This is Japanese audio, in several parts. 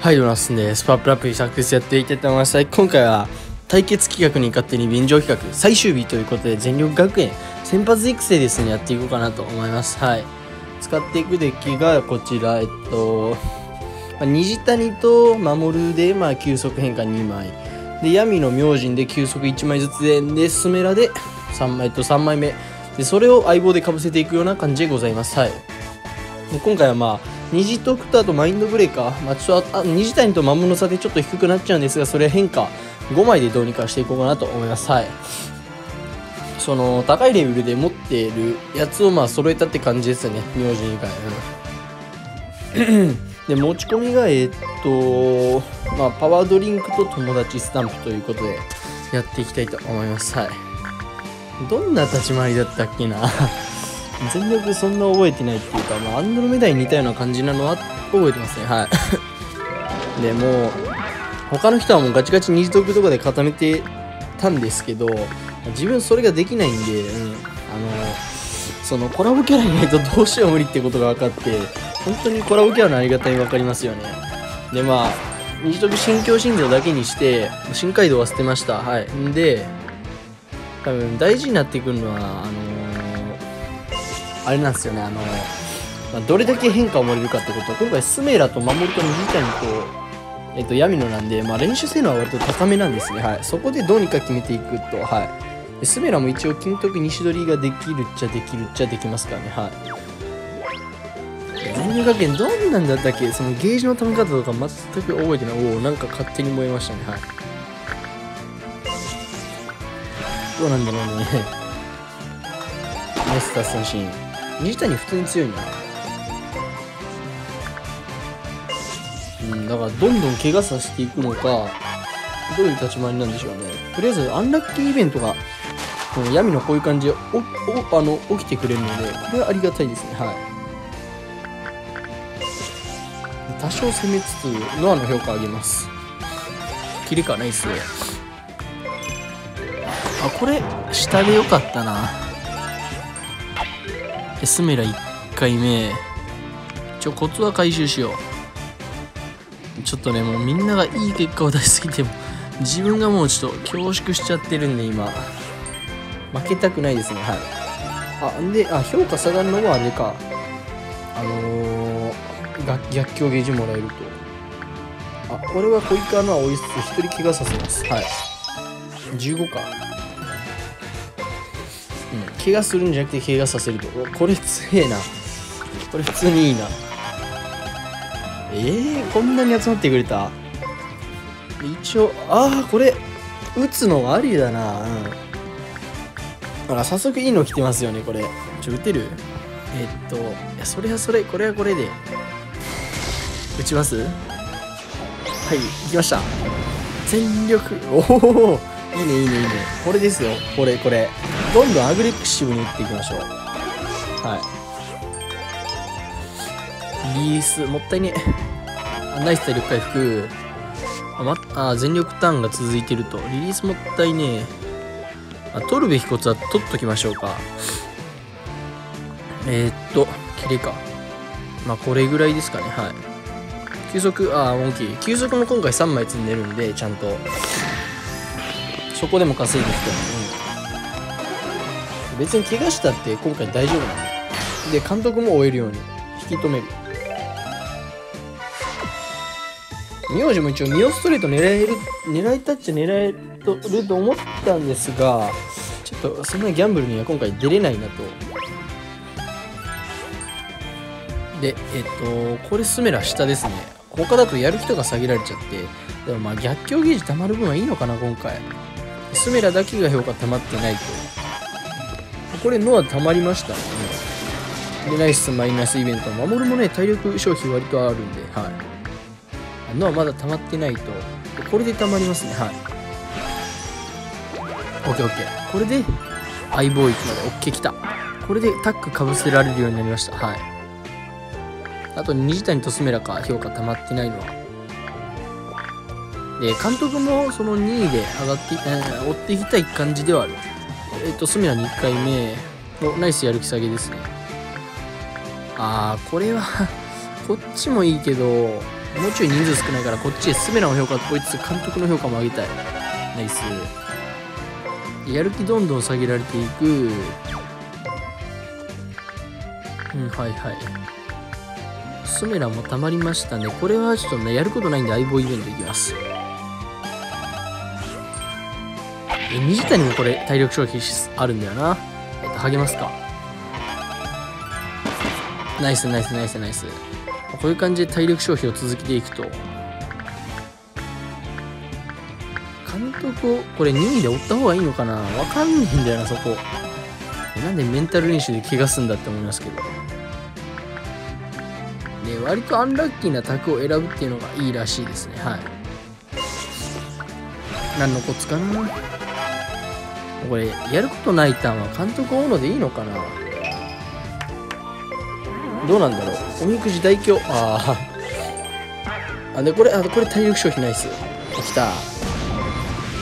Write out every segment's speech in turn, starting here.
はい、ドナスンでスパップラップサクセスやっていきたいと思います。今回は対決企画に勝手に便乗企画最終日ということで全力学園先発育成ですねやっていこうかなと思います。はい。使っていくデッキがこちら、えっと、まあ虹谷と守で、まあ、急速変化2枚。で、闇の明神で急速1枚ずつで、で、スメラで3枚、と、3枚目。で、それを相棒でかぶせていくような感じでございます。はい。で今回はまあ虹とクターとマインドブレーカー、まあ、ちょっとあ虹谷と魔物の差でちょっと低くなっちゃうんですがそれ変化5枚でどうにかしていこうかなと思います。はい。その高いレベルで持っているやつをまあ揃えたって感じですよね。名字以外、うんで持ち込みがえっとまあパワードリンクと友達スタンプということでやっていきたいと思います。はい。どんな立ち回りだったっけな？全力そんな覚えてないっていうか、まあ、アンドロメダに似たような感じなのは覚えてますね。はい。でもう他の人はもうガチガチ二次特とかで固めてたんですけど自分それができないんで、うん、あのそのコラボキャラいないとどうしても無理ってことが分かって本当にコラボキャラのありがたみ分かりますよね。でまあ二次特新境心臓だけにして深海道は捨てました。はい。んで多分大事になってくるのはあのあれなんですよねあの、まあどれだけ変化を盛れるかってこと。は今回スメラと守ると水谷と,、えっと闇野なんで、まあ、練習性能は割と高めなんですね、はい、そこでどうにか決めていくと、はい、でスメラも一応金時西取りができるっちゃできるっちゃできますからね。はい。全入学園どんなんだったっけ？そのゲージの溜め方とか全く覚えてない。おおなんか勝手に燃えましたね。はい。どうなんだろうね。メスター三振水谷普通に強いな。うんだからどんどん怪我させていくのかどういう立ち回りなんでしょうね。とりあえずアンラッキーイベントがこの闇のこういう感じでおおあの起きてくれるのでこれはありがたいですね。はい。多少攻めつつノアの評価上げます。キレかナイスあこれ下でよかったな。エスメラ1回目。ちょコツは回収しよう。ちょっとねもうみんながいい結果を出しすぎても 自分がもうちょっと恐縮しちゃってるんで今。負けたくないですねはい。あんであ評価下がるのはあれか。あのー、が逆境ゲージもらえると。あこれは小イカの追いつつ1人怪我させます。はい。15か。うん怪我するんじゃなくて怪我させると。これ強えな。これ普通にいいな。えー、こんなに集まってくれた。一応ああこれ打つのありだな。うん。ほら早速いいの来てますよねこれ。ちょ打てる？えーっといやそれはそれこれはこれで。打ちます？はい行きました。全力。おおいいねいいねいいね。これですよ。これこれ。どんどんアグレッシブに打っていきましょう。はい。リリースもったいね。あナイス体力回復。あ、ま、あ全力ターンが続いてると。リリースもったいねあ取るべきコツは取っときましょうか。えー、っとキレか。まあこれぐらいですかね。はい。急速あ大きい急速も今回3枚積んでるんでちゃんと。そこでも稼いできてうん別に怪我したって今回大丈夫なんで。で監督も終えるように引き止める。名字も一応ミオストレート狙える狙いたっちゃ狙えると思ったんですがちょっとそんなギャンブルには今回出れないなと。でえっとこれスメラ下ですね。他だとやる人が下げられちゃって。でもまあ逆境ゲージ溜まる分はいいのかな今回。スメラだけが評価溜まってないと。これノア溜まりました。ねでナイスマイナスイベント。守るもね体力消費割とあるんではい。ノアまだ溜まってないと。これで溜まりますね。はい。OKOK これで相棒域まで OK きた。これでタックかぶせられるようになりました。はい。あと虹谷とスメラか評価溜まってないのは。で監督もその2位で上がって、えー追っていきたい感じではある。えっ、とスメラ2回目。おナイスやる気下げですね。あーこれは こっちもいいけどもうちょい人数少ないからこっちでスメラの評価こいつ監督の評価も上げたい。ナイス。やる気どんどん下げられていく。うんはいはい。スメラもたまりましたね。これはちょっとねやることないんで相棒イベントいきます。え水谷もこれ体力消費あるんだよな。えっと励ますか？ナイスナイスナイスナイス。こういう感じで体力消費を続けていくと。監督をこれ2位で追った方がいいのかな？わかんないんだよなそこ。なんでメンタル練習で怪我すんだって思いますけど。ね割とアンラッキーな卓を選ぶっていうのがいいらしいですね。はい。何のコツかな？これやることないターンは監督を追うのでいいのかな？どうなんだろう？おみくじ大凶。あああでこれあこれ体力消費ないっすよきた。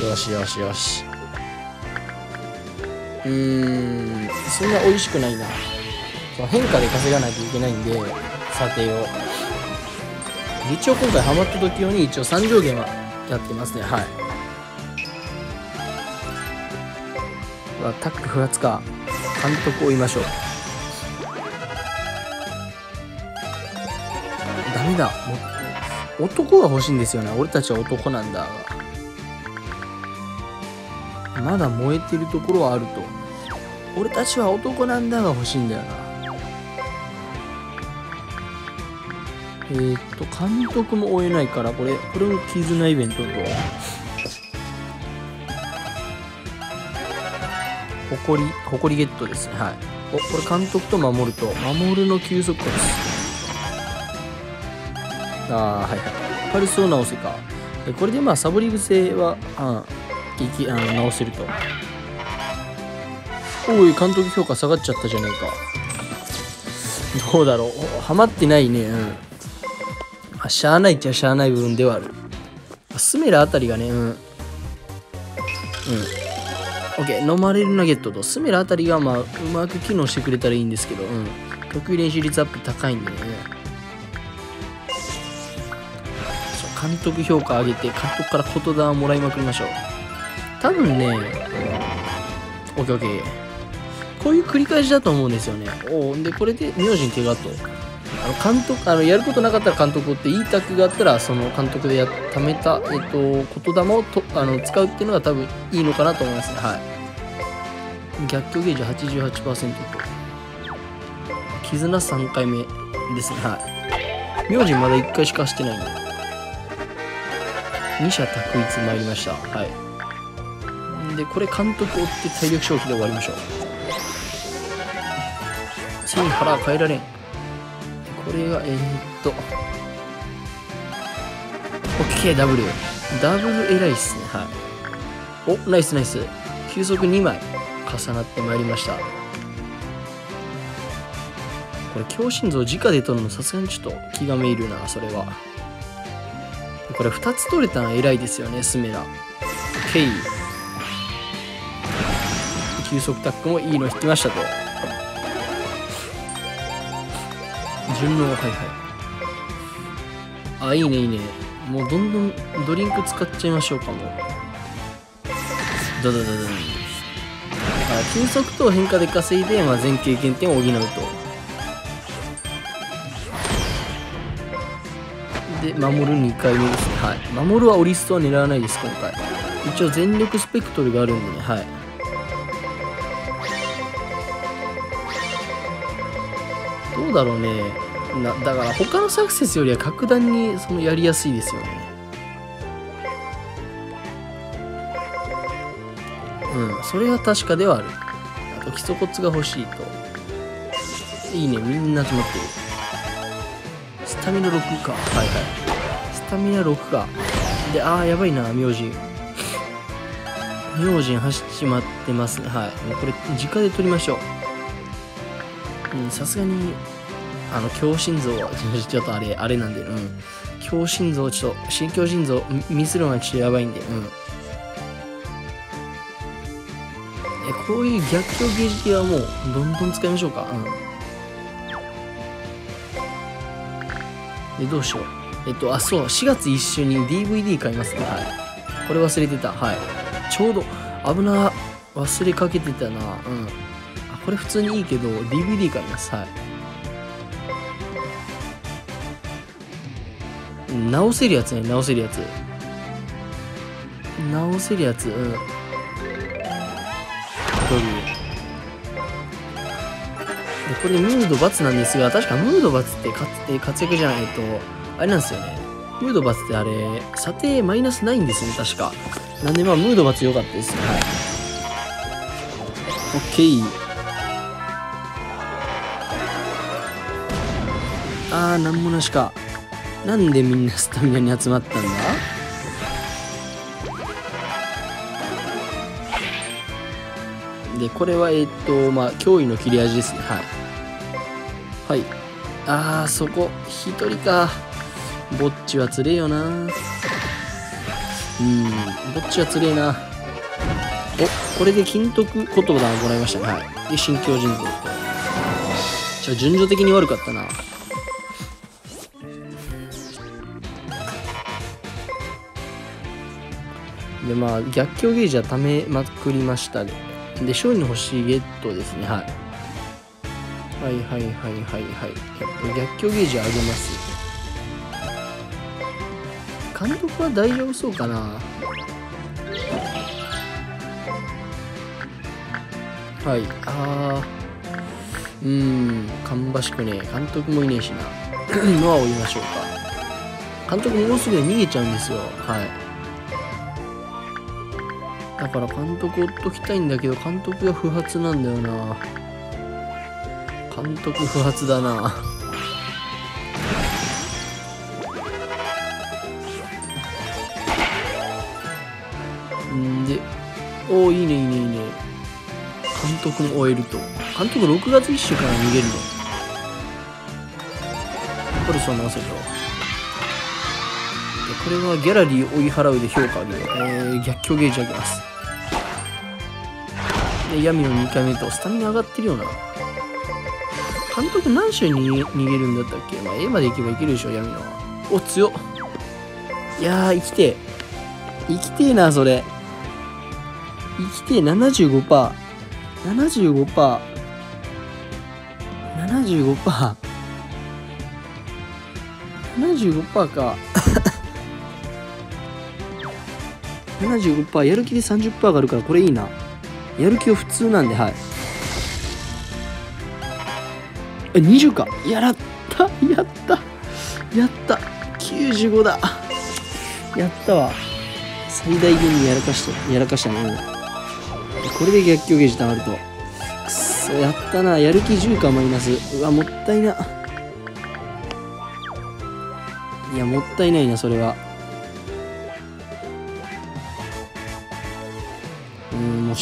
よしよしよし。うーん。そんな美味しくないな。変化で稼がないといけないんで査定を。一応今回ハマった時用に一応3上限はやってますね。はい。タック不発か。監督を追いましょう。ダメだ。男が欲しいんですよね。俺たちは男なんだ。まだ燃えてるところはあると。俺たちは男なんだが欲しいんだよな。えー、っと監督も追えないからこれこれも絆イベントと誇り誇りゲットですね。はい。おこれ監督と守ると守るの急速化です。ああはいはい。パルスを直せか。これでまあサボり癖はあいきあの直せると。おい監督評価下がっちゃったじゃねえか。どうだろう。ハマってないね。うん。あしゃあないっちゃしゃあない部分ではある。スメラあたりがねうん。うん。オッケー飲まれるナゲットとスメラあたりがまあうまく機能してくれたらいいんですけどうん。得意練習率アップ高いんでね。監督評価上げて監督から言霊をもらいまくりましょう。多分ねオッケーオッケーこういう繰り返しだと思うんですよね。おでこれで名字に怪我と。あの監督あのやることなかったら監督っていいタッグがあったらその監督でや貯めた、えっと、言霊をとあの使うっていうのが多分いいのかなと思いますね。はい。逆境ゲージ88%と。絆3回目ですね。はい。名字まだ1回しかしてないんで。2者択一参りました。はい。でこれ監督を追って体力消費で終わりましょう。1000腹は変えられん。れがえー、っと。OKW ダブル。偉いっすね。はい。おナイスナイス。急速2枚重なってまいりました。これ強心臓直で取るのさすがにちょっと気がめいるなそれは。これ2つ取れたのは偉いですよねスメラ。ケイ。急速タックもいいの引きましたと。順応はいはい。あいいねいいね。もうどんどんドリンク使っちゃいましょうかもドドドドドあ急速と変化で稼いで、まあ、全経験点を補うと。で守る2回目ですね。はい。守るはオリストは狙わないです今回。一応全力スペクトルがあるんでねはい。どうだろうね。なだから他のサクセスよりは格段にそのやりやすいですよね。うんそれは確かではある。あと基礎骨が欲しいと。いいねみんな集まってる。スタミナ6か。はいはい。スタミナ6か。でああやばいな名人名人走っちまってますね。はい。これ直で取りましょう。うんさすがにあの強心臓ちょっとあれあれなんでうん。強心臓ちょっと心強心臓ミスるのはちょっとやばいんでうん。えこういう逆境ゲージ系はもうどんどん使いましょうか？うん。でどうしよう。えっとあそう4月一緒に DVD 買いますね。はい。これ忘れてた。はい。ちょうど危な忘れかけてたな。うん。あこれ普通にいいけど DVD 買います。はい。直せるやつね直せるやつ。直せるやつうん。ドリでこれムードバツなんですが確かムードバツって活躍じゃないとあれなんですよね。ムードバツってあれ査定マイナスないんですね確か。なんでまあムードバツ良かったです。ねはい。OK あーなんもなしか。なんでみんなスタミナに集まったんだ？でこれはえっ、とまあ脅威の切れ味ですね。はい。はい。あーそこ。一人か。ぼっちはつれえよな。うん。ぼっちはつれえな。おこれで金徳言葉だ。もらいましたね。はい。で新境人像と。じゃあ順序的に悪かったな。でまあ逆境ゲージはためまくりましたでで勝利の星ゲットですね。はい。はいはいはいはいはい。逆境ゲージ上げます。監督は大丈夫そうかな。はい。あー。うーん。芳しくね監督もいねえしな。ノアを言いましょうか。監督もうすぐ逃げちゃうんですよ。はい。だから監督追っときたいんだけど監督が不発なんだよな。監督不発だな。んでおおいいねいいねいいね。監督も終えると。監督6月1週から逃げるの。これそう直せるこれはギャラリー追い払うで評価上げる、えー、逆境ゲージ上げます。で闇の2回目とスタミナ上がってるよな。監督何周に逃げるんだったっけ？まあ A まで行けばいけるでしょ闇の。はお強っ。いやー生きて生きてえなそれ。生きてえ 75%75% 75%, 75%, 75%か。75%やる気で30%上がるからこれいいな。やる気は普通なんではい。え20か。やらった。やった。やった。95だ。やったわ。最大限にやらかした。やらかしたねこれで逆境ゲージたまると。くそ。やったな。やる気10かマイナス。うわもったいな。いやもったいないなそれは。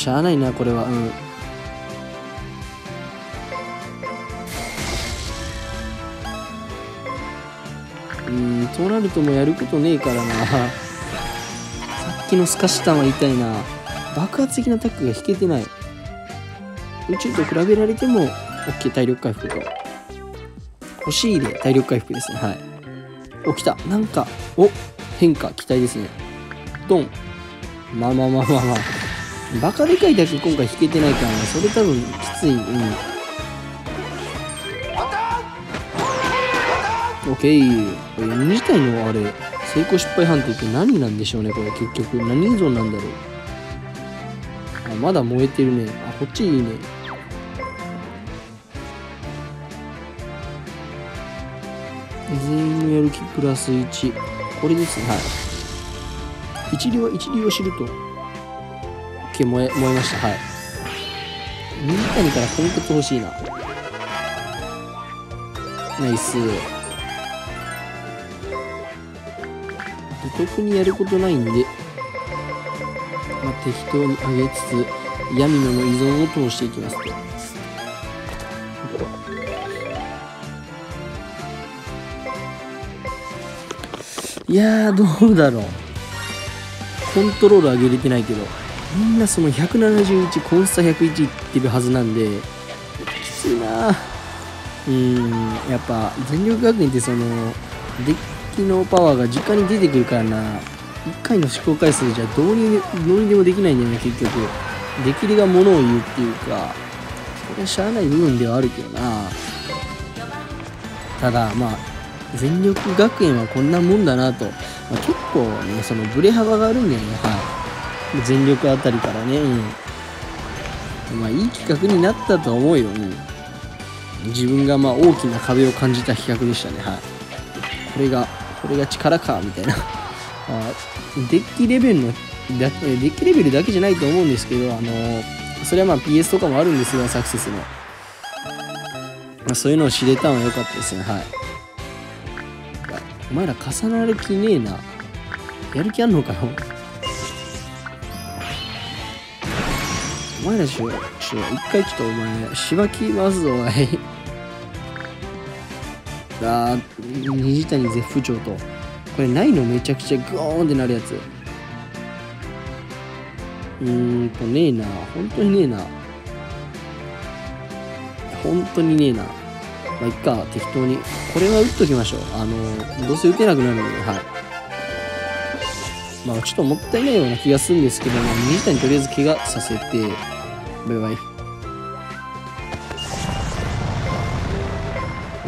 しゃあないなこれは。うん。うんとなるともうやることねえからな。さっきのスカシタンは痛いな。爆発的なタックが引けてない。宇宙と比べられても OK 体力回復と欲しいで体力回復ですね。はい。お来た。なんかお変化期待ですね。ドン。まあまあまあまあまあ。バカでかいだけ今回引けてないからねそれ多分きつい。うん。オッケー。これ自体のあれ成功失敗判定って何なんでしょうねこれ。結局何依存なんだろう。あまだ燃えてるね。あこっちいいね。全員のやる気プラス1これですね。はい。一流は一流を知ると。OK 燃え燃えました。はい。水谷からポンコツ欲しいな。ナイス。特にやることないんで、まあ、適当に上げつつ闇野の依存を通していきます。といやどうだろう。コントロール上げれてないけど。みんなその171コンスタ101いってるはずなんできついな。うんやっぱ全力学園ってそのデッきのパワーが実家に出てくるからな。1回の試行回数じゃどうにどうにでもできないんだよね結局。出来りがものを言うっていうか。それはしゃあない部分ではあるけどな。ただまあ全力学園はこんなもんだなと、まあ、結構ねそのブレ幅があるんだよね。はい。全力あたりからね。うん。まあいい企画になったと思うよ、うん、自分がまあ大きな壁を感じた企画でしたね。はい。これがこれが力かみたいな。あデッキレベルのデッキレベルだけじゃないと思うんですけどあのそれはまあ PS とかもあるんですがサクセスの、まあ、そういうのを知れたのは良かったですね。はい。お前ら重なる気ねえな。やる気あんのかよ。お前らしょ、しょ、一回ちょっとお前、しばきますぞ、おい。あー、虹谷絶不調と。これないのめちゃくちゃグーンってなるやつ。うーんとねえな。本当にねえな。本当にねえな。まあ、いっか、適当に。これは打っときましょう。あの、どうせ打てなくなるので、はい。まあ、ちょっともったいないような気がするんですけども、水谷とりあえず怪我させて、バイバイ。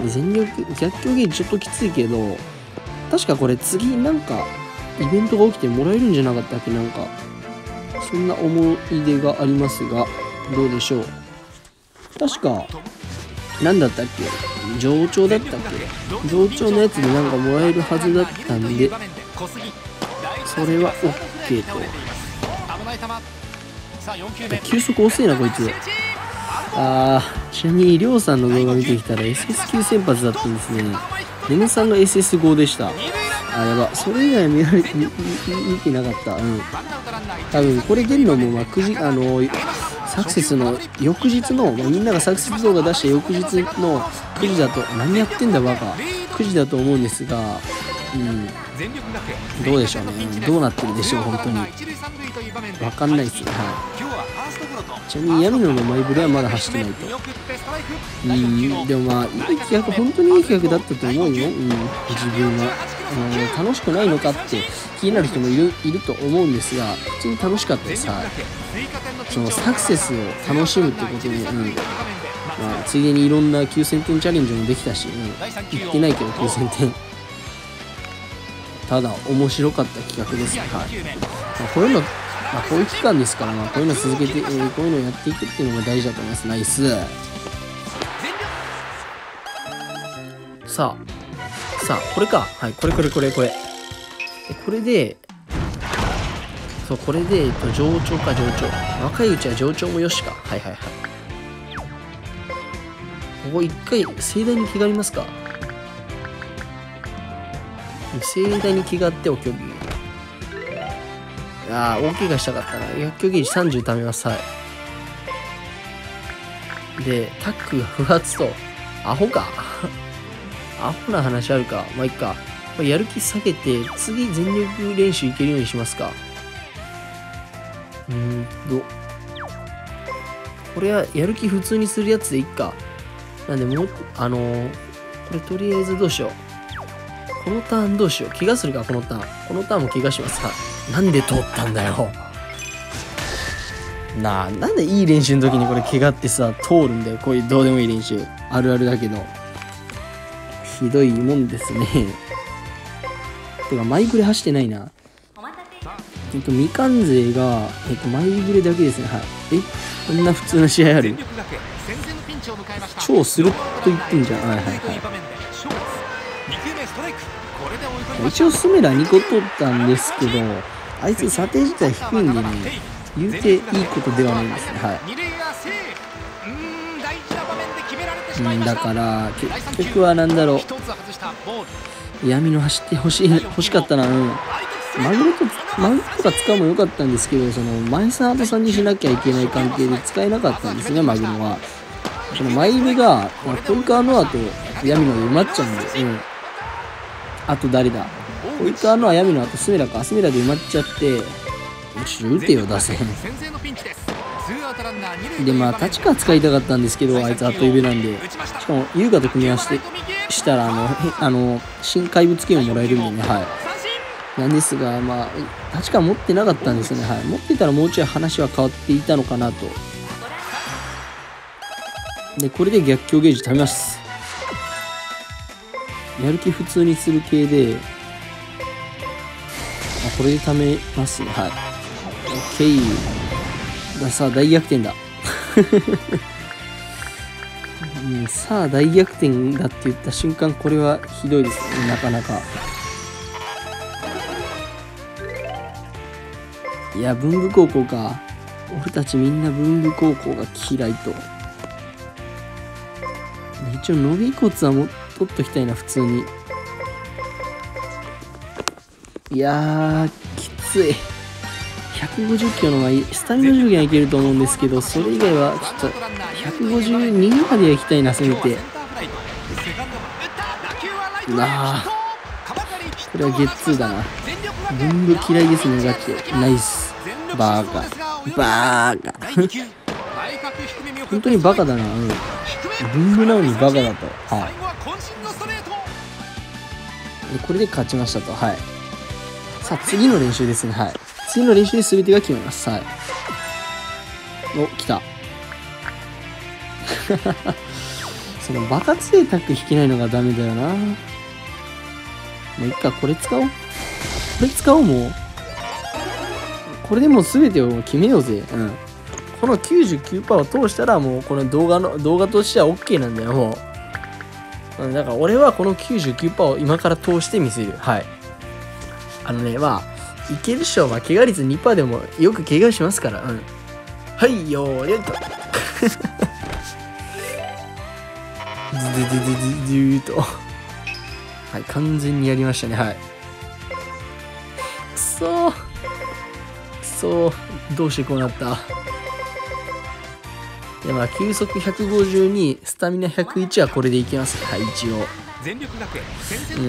全力、逆境ゲージちょっときついけど、確かこれ次なんかイベントが起きてもらえるんじゃなかったっけ？なんか、そんな思い出がありますが、どうでしょう？確か、何だったっけ？上長だったっけ？上長のやつでなんかもらえるはずだったんで、それは OK と。急速遅いなこいつ。あーちなみにりょうさんの動画見てきたら SS9 先発だったんですね。ネムさんが SS5 でした。あやば。それ以外見られ見見てなかった。うん。多分これ出るのもまあ9時あのサクセスの翌日の、まあ、みんながサクセス動画出した翌日の9時だと何やってんだバカ。9時だと思うんですがうん。どうでしょうね。どうなってるでしょう本当に。わかんないです。ねはい。ちなみに闇野のマイブレはまだ走ってないと。うんでもまあいい企画本当にいい企画だったと思うよ、うん、自分は。あの楽しくないのかって気になる人もいるいると思うんですが普通に楽しかったです。はい。そのサクセスを楽しむってことで、うん。まあ、ついでにいろんな9000点チャレンジもできたし、うん、言ってないけど9000点。ただ面白かった企画です。ね、はい。まあ、こういうの、まあ、こういう期間ですから、まあ、こういうの続けて、えー、こういうのをやっていくっていうのが大事だと思います。ナイス。さあさあこれか。はいこれこれこれこれ。でこれでそうこれで、えっと、上長か上長。若いうちは上長もよしか。はいはいはい。ここ一回盛大に気がありますか。盛大に気がってお競技ああ大怪我したかったな。薬局ゲージ30貯めますはい。でタックが不発とアホか。アホな話あるか。まあいっか。まやる気下げて次全力練習いけるようにしますか。うーんと。これはやる気普通にするやつでいっか。なんでもうあのー、これとりあえずどうしよう。このターンどうしよう。怪我するかこのターン。このターンも怪我しますか。なんで通ったんだよ。なあなんでいい練習の時にこれ怪我ってさ通るんだよ。こういうどうでもいい練習。あるあるだけど。ひどいもんですね。てかマイブレ走ってないな。えっとみかん勢が、えっと、マイブレだけですね。はい。え？こんな普通の試合ある？超スルッと言ってんじゃん。はいはいはい。一応スメラ2個取ったんですけどあいつ査定自体低いんでね言うていいことではないんですね。はい。うんだから結局は何だろう。闇の走ってほしい欲しかったな。うん。マグロとマグロとか使うもよかったんですけどその前さんとさんにしなきゃいけない関係で使えなかったんですねマグロは。そのマイルがトルカーノアと闇の埋まっちゃうんで。うん。あと誰だ？こいつあのあやみのあとスメラかスメラで埋まっちゃってよし打てよ打線。でまあ立川使いたかったんですけどあいつあっと指なんで。しかも優雅と組み合わせてしたらあのあの新怪物券をもらえるんでねはい。なんですがまあ確か持ってなかったんですねはい。持ってたらもうちょい話は変わっていたのかなと。でこれで逆境ゲージ貯めます。やる気普通にする系であこれで貯めますね。はい。OK ださあ大逆転だ。うん、さあ大逆転だって言った瞬間これはひどいですね。なかなか。いや文部高校か。俺たちみんな文部高校が嫌いと。一応伸び骨はも取っときたいな普通にいやーきつい。150キロのがいい。スタミナ上限はいけると思うんですけどそれ以外はちょっと152までは行きたいなせめて。なあこれはゲッツーだな。文部嫌いですねガチでナイス。バーカバーカ本当にバカだな。うん。文部なのにバカだと。はい。これで勝ちましたと。はい。さあ次の練習ですねはい次の練習で全てが決まります。はい。お、来た。そのバカ強いタック引けないのがダメだよな。もういっか、これ使おう。これ使おう、もう。これでもう全てを決めようぜ。うん。この99%を通したらもうこの動画の、動画としては OK なんだよ、もう。だから俺はこの99%を今から通してみせる。はい。あのね、まあ、いけるっしょ。まあ、怪我率2%でもよく怪我しますから。うん。はい、よー、レッド。ズズズズズズーと。はい、完全にやりましたね。はい。くそー。くそー。どうしてこうなった？で、まあ、球速152、スタミナ101はこれでいけます。はい、一応。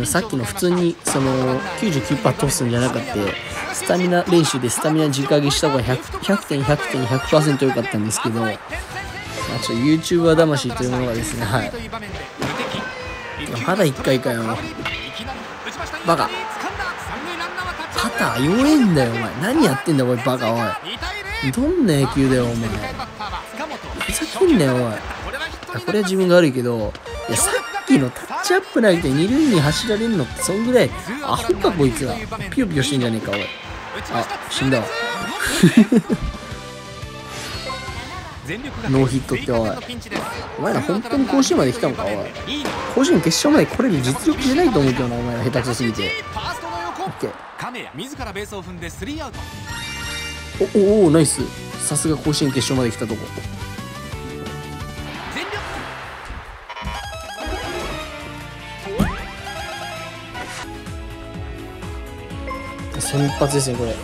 さっきの普通にその99%通すんじゃなくてスタミナ練習でスタミナ直上げした方が 100, 100点100点100%良かったんですけど、まあ、ちょっと YouTuber 魂というものがですねはい。まだ1回かよ。バカ。パター弱えんだよお前。何やってんだおいバカおい。どんな野球だよお前。ふざけんなよおい。これは自分が悪いけど。いやさっきのタッチアップ投げて二塁に走られるのってそんぐらいアホかこいつはピヨピヨしてんじゃねえかおい。あ死んだわ。ノーヒットっておい。お前ら本当に甲子園まで来たのかおい。甲子園決勝まで来れる実力じゃないと思うけどなお前ら下手くそすぎて。オッケー。おおおナイス。さすが甲子園決勝まで来たとこ先発ですねこれ。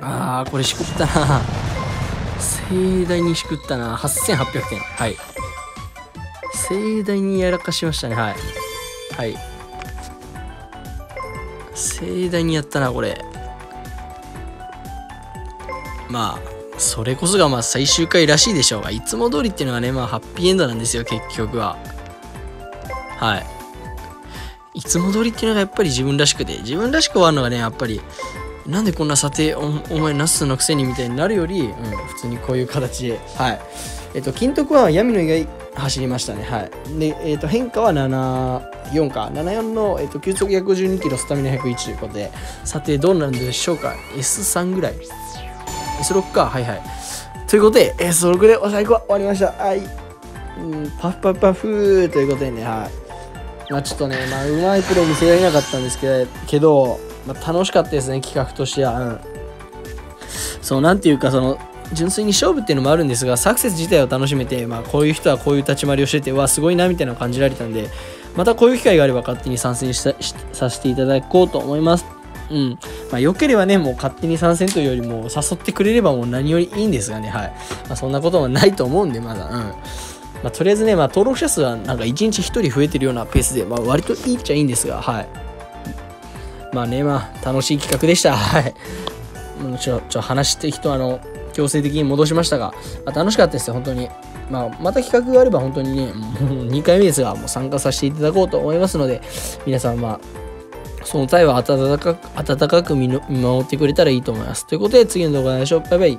ああこれしくったな。盛大にしくったな。8800点はい。盛大にやらかしましたね。はい。はい。盛大にやったなこれ。まあそれこそがまあ最終回らしいでしょうがいつも通りっていうのがねまあハッピーエンドなんですよ結局は。はい。いつも通りっていうのがやっぱり自分らしくて自分らしく終わるのがねやっぱりなんでこんな査定おお前ナスのくせにみたいになるより、うん、普通にこういう形ではい。えっと金徳は闇の意外走りましたね。はい。で、えっと変化は74か。74の、えっと球速152キロスタミナ101ということで査定どうなるんでしょうか。S3 ぐらい。S6 か。はいはい。ということで S6 でお最後は終わりました。はい、うん、パフパフパフということでねはい。まあ、ちょっとね、まあ、うまいプレー見せられなかったんですけど、けどまあ、楽しかったですね、企画としては。うん。そう、なんていうか、その、純粋に勝負っていうのもあるんですが、サクセス自体を楽しめて、まあ、こういう人はこういう立ち回りをしてて、わ、すごいな、みたいなのを感じられたんで、またこういう機会があれば勝手に参戦したさせていただこうと思います。うん。まあ、良ければね、もう勝手に参戦というよりも、誘ってくれればもう何よりいいんですがね、はい。まあ、そんなことはないと思うんで、まだ。うん。まあ、とりあえずね、まあ、登録者数はなんか1日1人増えてるようなペースで、まあ、割といいっちゃいいんですが、はい。まあね、まあ、楽しい企画でした。はい。もちょ、ちょ、話して人、あの、強制的に戻しましたが、まあ、楽しかったですよ、本当に。まあ、また企画があれば本当にね、もう2回目ですが、もう参加させていただこうと思いますので、皆さん、まあ、その際は温かく、温かく見守ってくれたらいいと思います。ということで、次の動画で会いましょう。バイバイ。